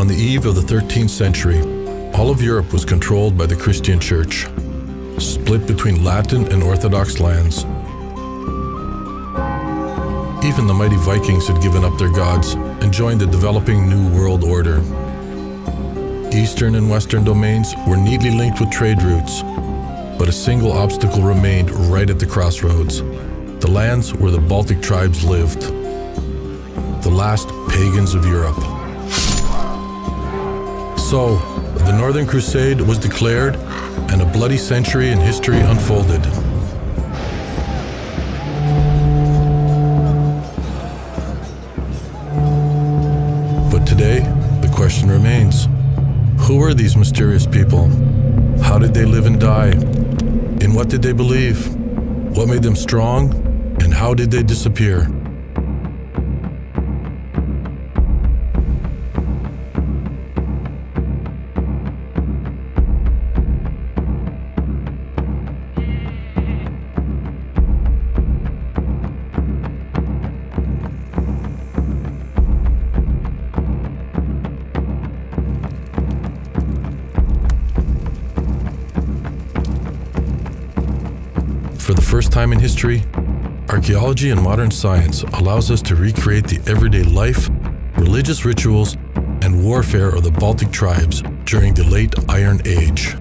On the eve of the 13th century, all of Europe was controlled by the Christian Church, split between Latin and Orthodox lands. Even the mighty Vikings had given up their gods and joined the developing New World Order. Eastern and Western domains were neatly linked with trade routes, but a single obstacle remained right at the crossroads the lands where the Baltic tribes lived, the last pagans of Europe. So, the Northern Crusade was declared, and a bloody century in history unfolded. But today, the question remains who were these mysterious people? How did they live and die? In what did they believe? What made them strong? And how did they disappear? For the first time in history, archaeology and modern science allows us to recreate the everyday life, religious rituals, and warfare of the Baltic tribes during the late Iron Age.